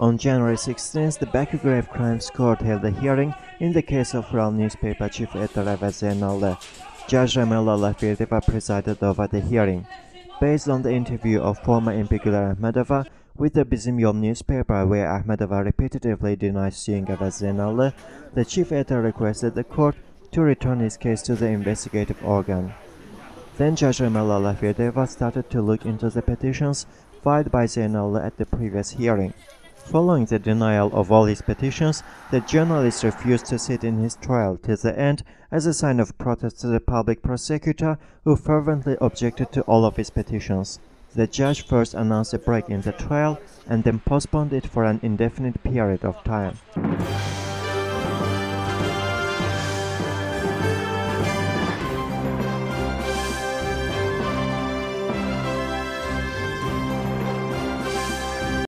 On January 16, the Baku Grave Crimes Court held a hearing in the case of Khural newspaper chief editor Avaz Judge Ramella Allahverdiyeva presided over the hearing. Based on the interview of former MP Güler Ahmedova with the Bizim Yol newspaper where Ahmedova repeatedly denied suing Avaz Zeynallı, the chief editor requested the court to return his case to the investigative organ. Then Judge Ramella Allahverdiyeva started to look into the petitions filed by Zeynallı at the previous hearing. Following the denial of all his petitions, the journalist refused to sit in his trial till the end as a sign of protest to the public prosecutor who fervently objected to all of his petitions. The judge first announced a break in the trial and then postponed it for an indefinite period of time.